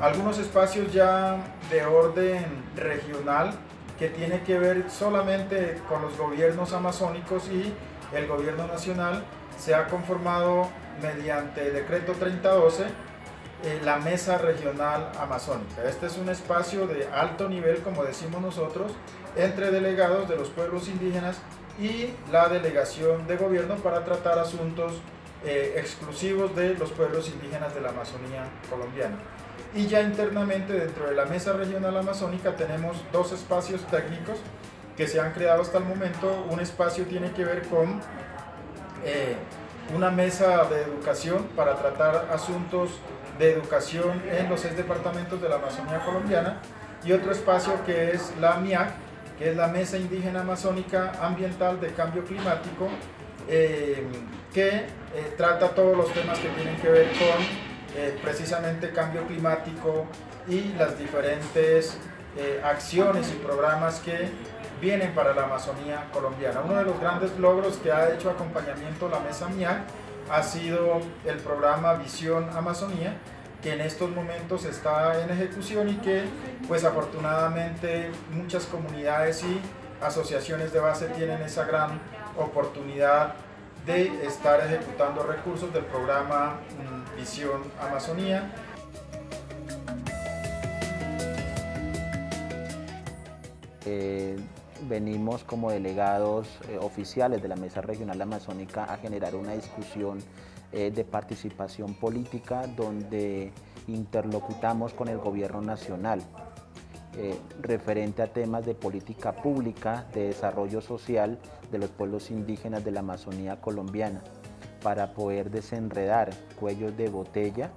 algunos espacios ya de orden regional que tiene que ver solamente con los gobiernos amazónicos y el gobierno nacional se ha conformado mediante decreto 3012 eh, la Mesa Regional Amazónica. Este es un espacio de alto nivel, como decimos nosotros, entre delegados de los pueblos indígenas y la delegación de gobierno para tratar asuntos eh, exclusivos de los pueblos indígenas de la Amazonía colombiana. Y ya internamente dentro de la Mesa Regional Amazónica tenemos dos espacios técnicos que se han creado hasta el momento. Un espacio tiene que ver con eh, una mesa de educación para tratar asuntos de educación en los seis departamentos de la Amazonía colombiana y otro espacio que es la MIAC, que es la Mesa Indígena Amazónica Ambiental de Cambio Climático, eh, que eh, trata todos los temas que tienen que ver con eh, precisamente cambio climático y las diferentes acciones y programas que vienen para la Amazonía colombiana. Uno de los grandes logros que ha hecho acompañamiento la Mesa MIAC ha sido el programa Visión Amazonía, que en estos momentos está en ejecución y que pues afortunadamente muchas comunidades y asociaciones de base tienen esa gran oportunidad de estar ejecutando recursos del programa mm, Visión Amazonía. Eh, venimos como delegados eh, oficiales de la Mesa Regional Amazónica a generar una discusión eh, de participación política donde interlocutamos con el gobierno nacional eh, referente a temas de política pública, de desarrollo social de los pueblos indígenas de la Amazonía colombiana para poder desenredar cuellos de botella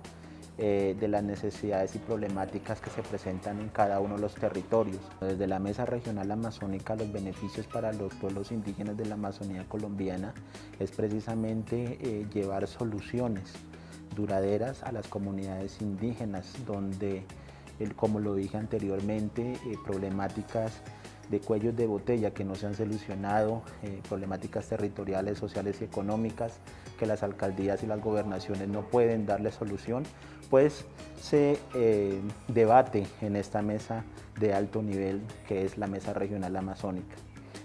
eh, de las necesidades y problemáticas que se presentan en cada uno de los territorios. Desde la Mesa Regional Amazónica, los beneficios para los pueblos indígenas de la Amazonía colombiana es precisamente eh, llevar soluciones duraderas a las comunidades indígenas, donde, como lo dije anteriormente, eh, problemáticas de cuellos de botella que no se han solucionado, problemáticas territoriales, sociales y económicas que las alcaldías y las gobernaciones no pueden darle solución, pues se eh, debate en esta mesa de alto nivel que es la Mesa Regional Amazónica.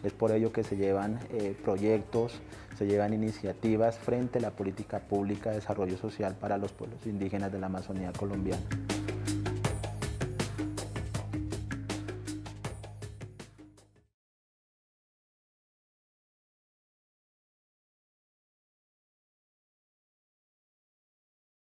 Es por ello que se llevan eh, proyectos, se llevan iniciativas frente a la política pública de desarrollo social para los pueblos indígenas de la Amazonía colombiana.